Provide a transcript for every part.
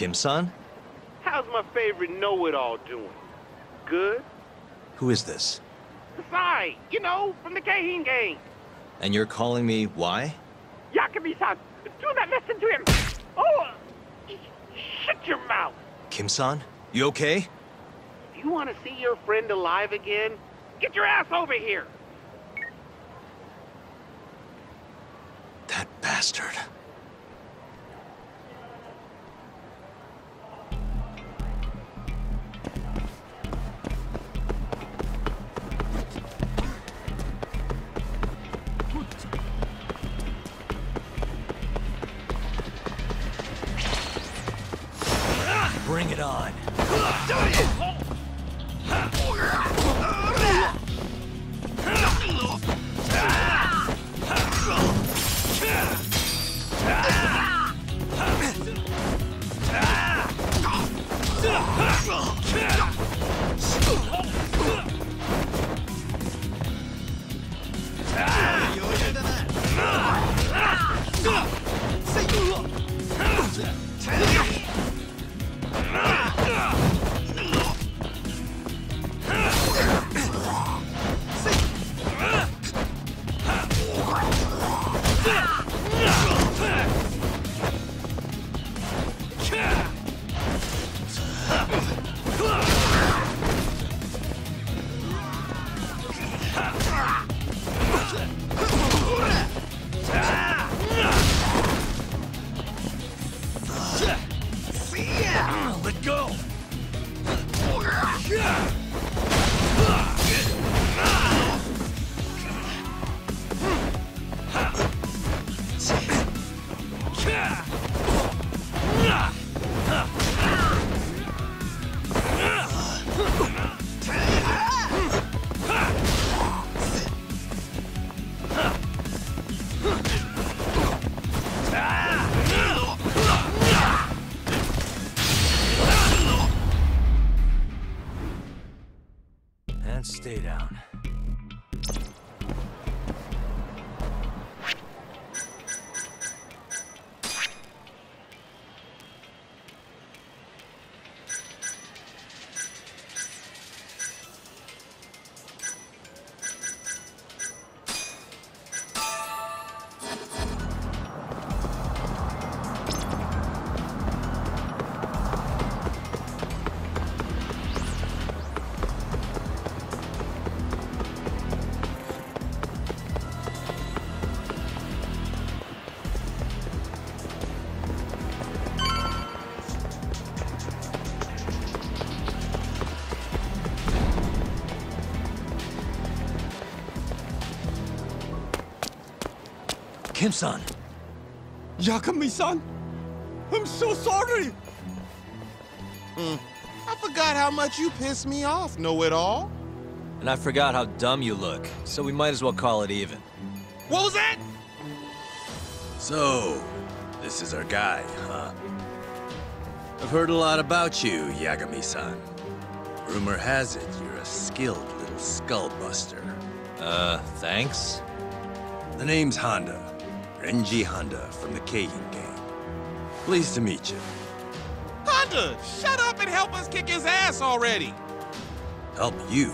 Kim-san? How's my favorite know-it-all doing? Good? Who is this? Sai, you know, from the Keihin gang. And you're calling me why? Yagami-san, do not listen to him. Oh, uh, shut your mouth. Kim-san? You okay? If you want to see your friend alive again, get your ass over here. That bastard. On. Kim-san! Yagami-san? I'm so sorry! I forgot how much you pissed me off, know-it-all. And I forgot how dumb you look, so we might as well call it even. What was that? So, this is our guy, huh? I've heard a lot about you, Yagami-san. Rumor has it you're a skilled little skullbuster. Uh, thanks? The name's Honda. Renji Honda from the Keihin gang. Pleased to meet you. Honda, shut up and help us kick his ass already. Help you?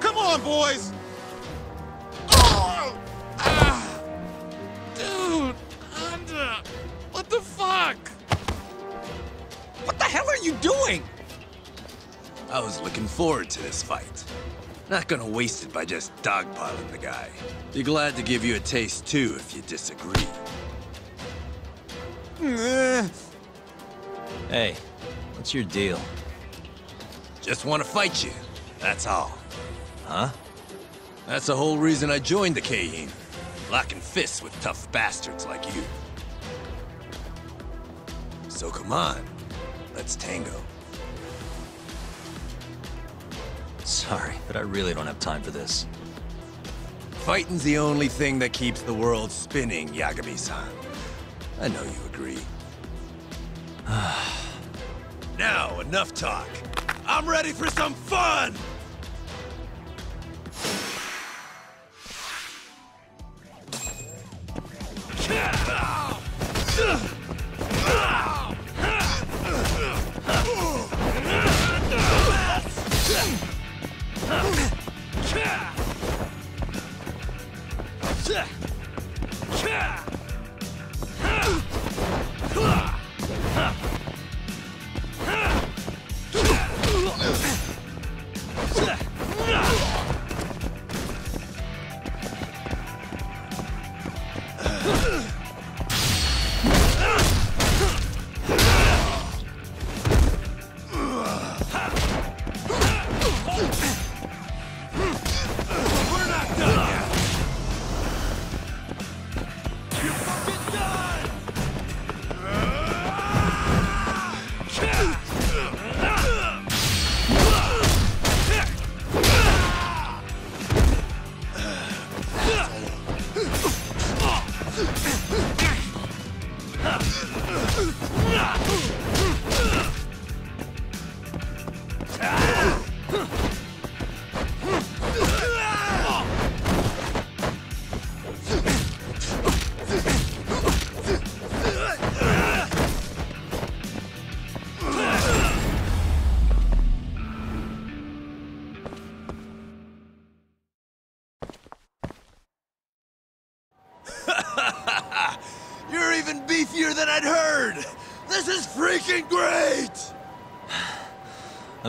Come on, boys. Oh! Ah! Dude, Honda, what the fuck? What the hell are you doing? I was looking forward to this fight. Not gonna waste it by just dogpiling the guy. Be glad to give you a taste too if you disagree. Eh. Hey, what's your deal? Just want to fight you, that's all. Huh? That's the whole reason I joined the Keihin. Locking fists with tough bastards like you. So come on, let's tango. Sorry, but I really don't have time for this. Fighting's the only thing that keeps the world spinning, Yagami-san. I know you agree. now, enough talk. I'm ready for some fun!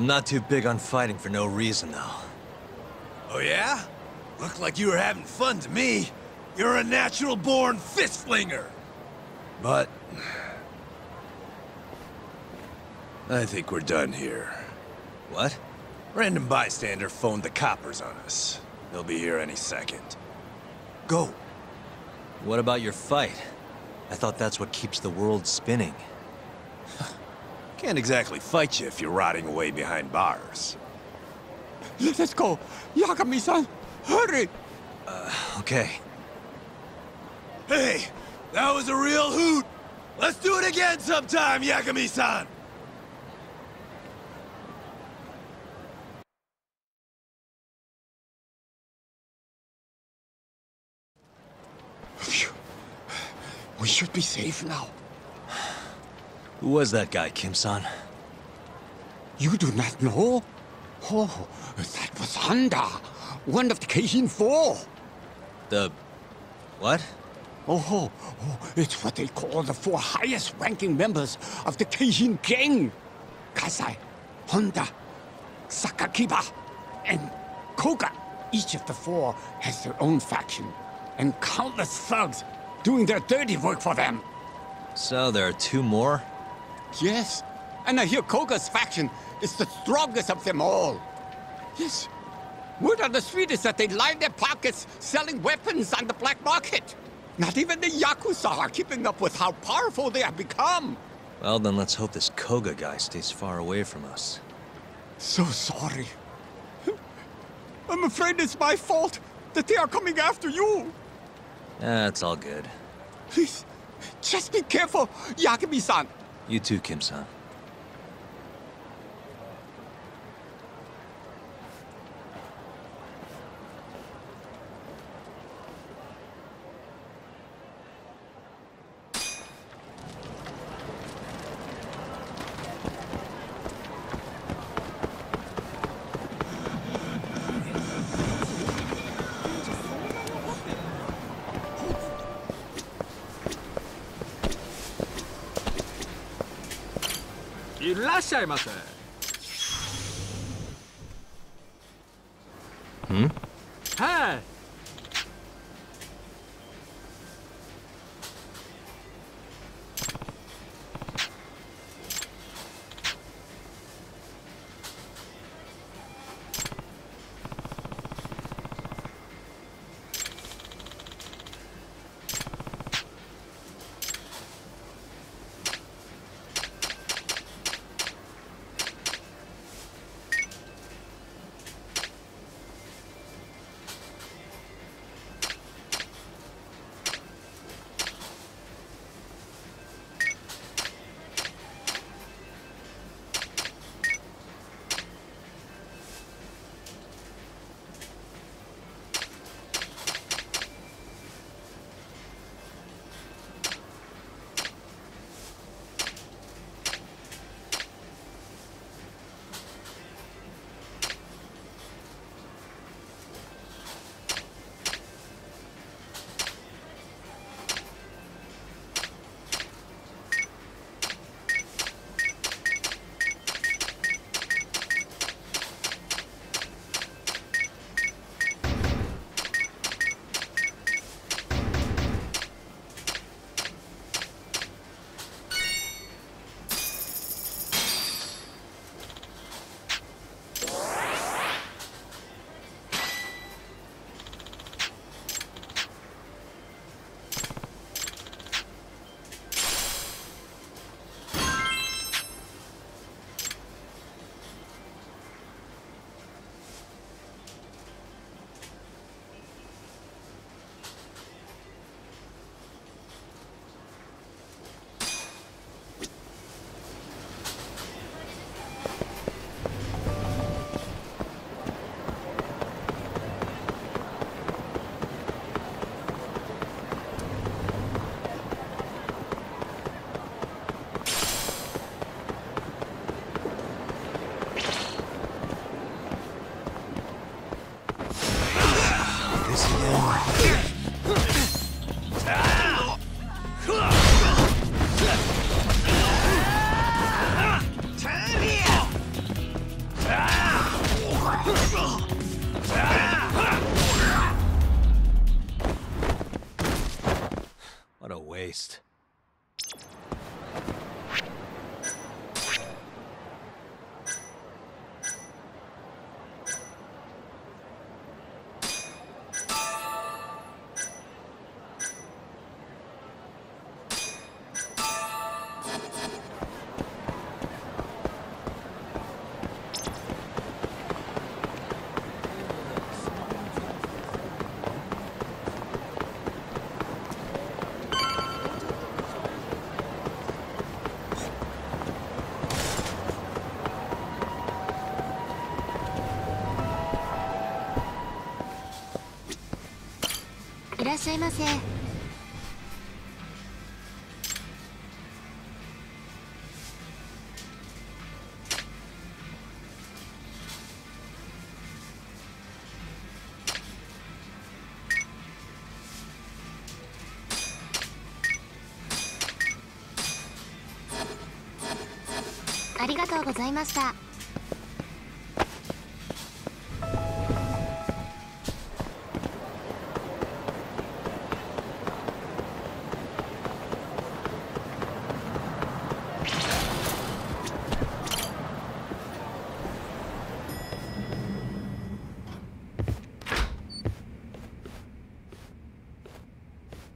Not too big on fighting for no reason, though. Oh yeah? Looked like you were having fun to me. You're a natural-born fist flinger. But... I think we're done here. What? Random bystander phoned the coppers on us. They'll be here any second. Go. What about your fight? I thought that's what keeps the world spinning. Can't exactly fight you if you're rotting away behind bars. Let us go. Yagami-san, hurry. Uh, okay. Hey, that was a real hoot! Let's do it again sometime, Yagami-san! Phew. We should be safe now. Who was that guy, Kim-san? You do not know? Oh, that was Honda, one of the Keihin Four. The... what? Oh, oh, it's what they call the four highest ranking members of the Keihin gang. Kasai, Honda, Sakakiba, and Koga. Each of the four has their own faction, and countless thugs doing their dirty work for them. So there are two more? Yes, and I hear Koga's faction is the strongest of them all. Yes, word on the street is that they line their pockets selling weapons on the black market. Not even the Yakuza are keeping up with how powerful they have become. Well, then let's hope this Koga guy stays far away from us. So sorry. I'm afraid it's my fault that they are coming after you. That's all good. Please, just be careful, Yagami-san. You too, Kim-san. いらっしゃいませ。ん？らっしゃいませ」ありがとうございました。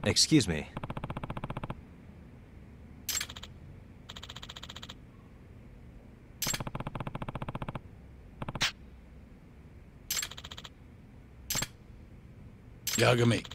Excuse me. Yagami.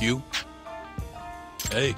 You. Hey,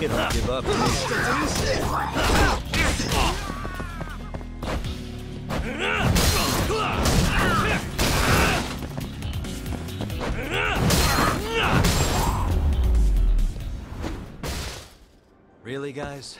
Give up. Really, guys?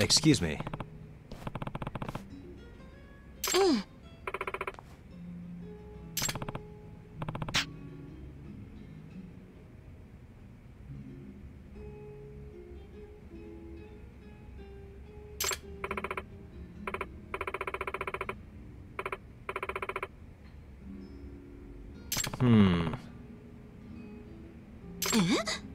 Excuse me. Hmm. No.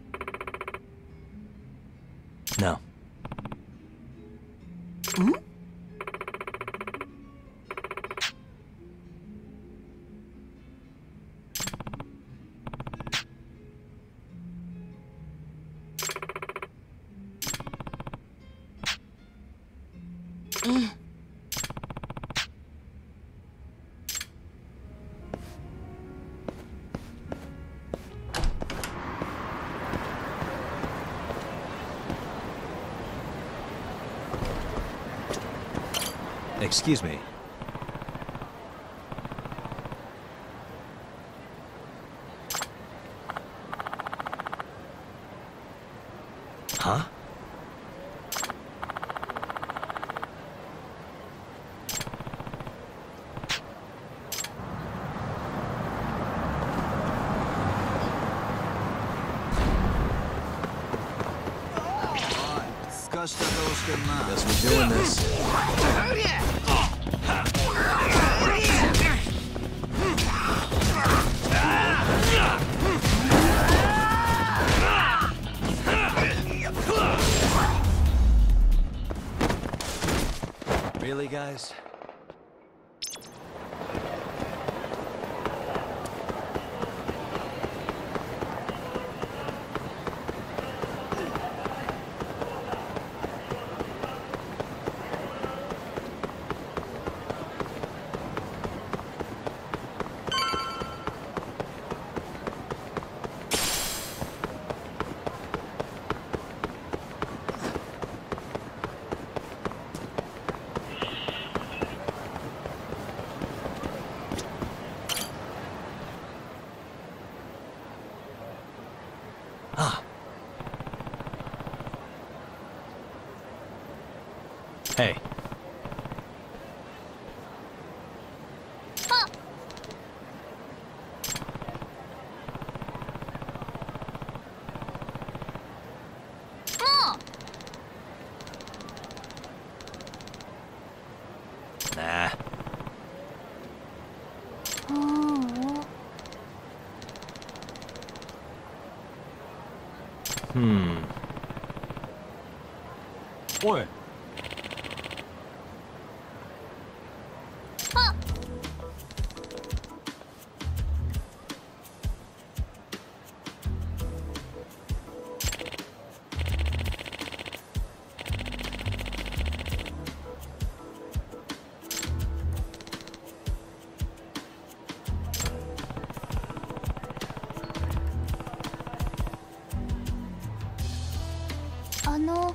Excuse me. Huh? Guess we're doing this. Really, guys? Ah. Hey, おい。あの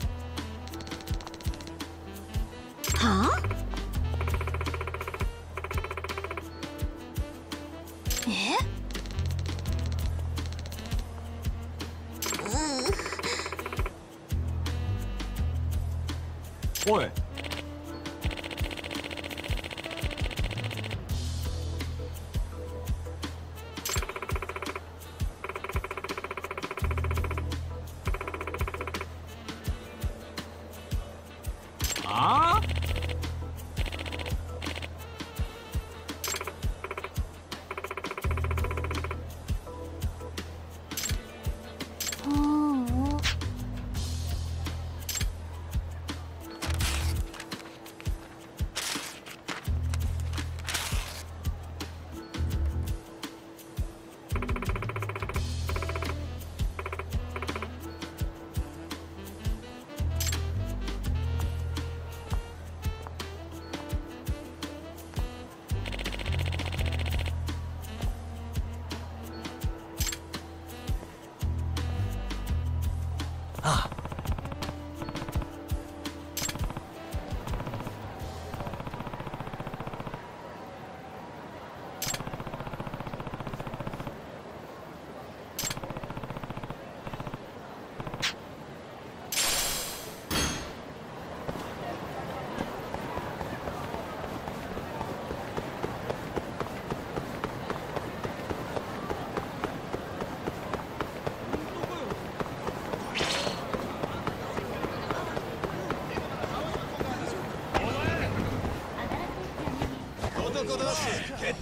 fue?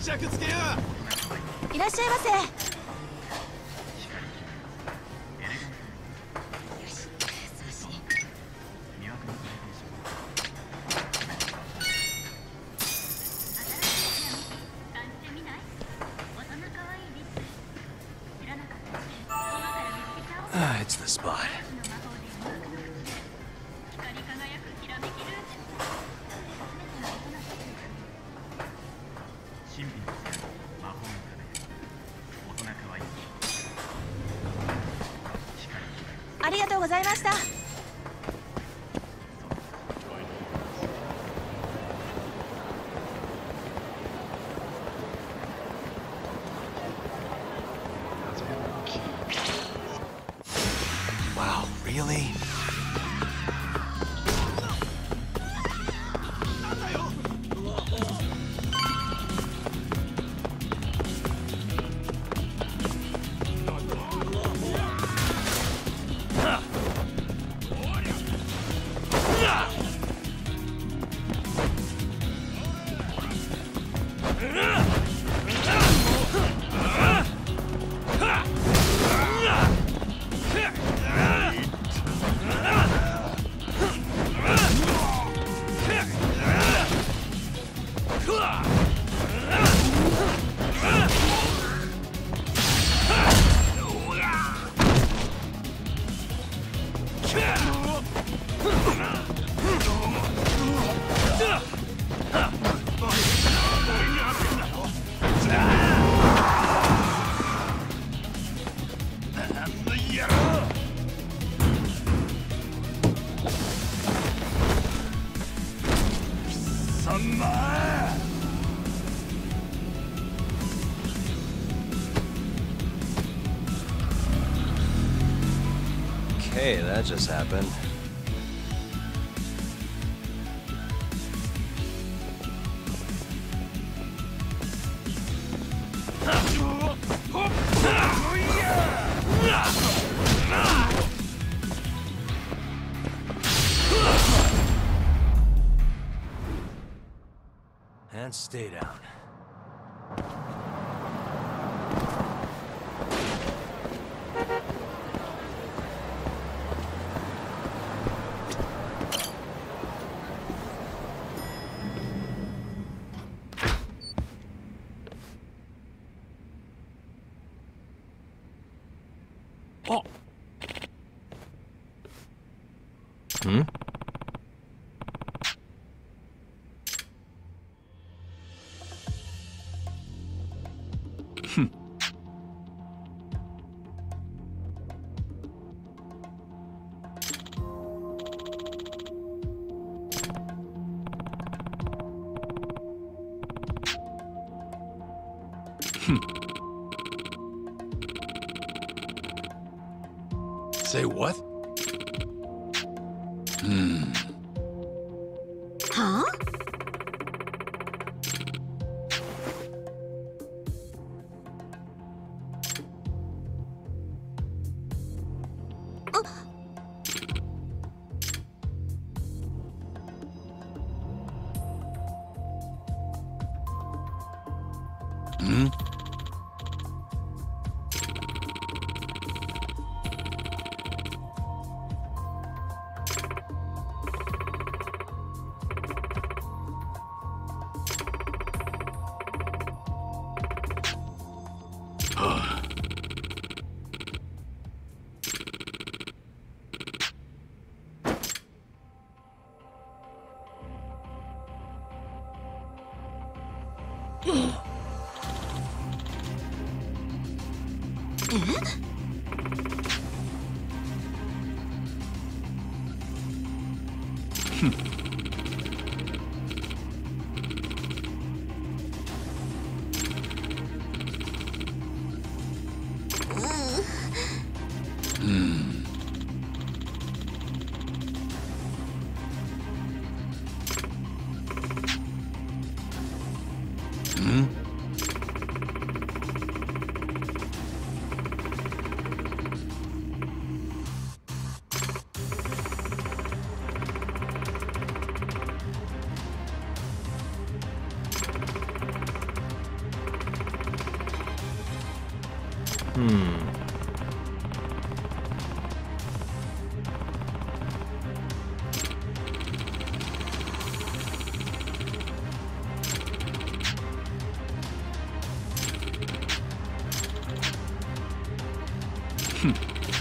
いらっしゃいませ。ございました。that just happened. And stay down. Hmm. Say what? はえ？Hmm.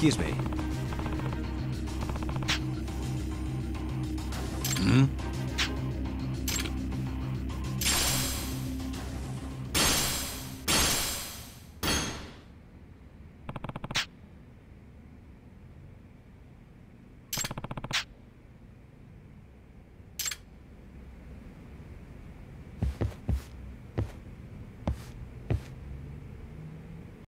Excuse me.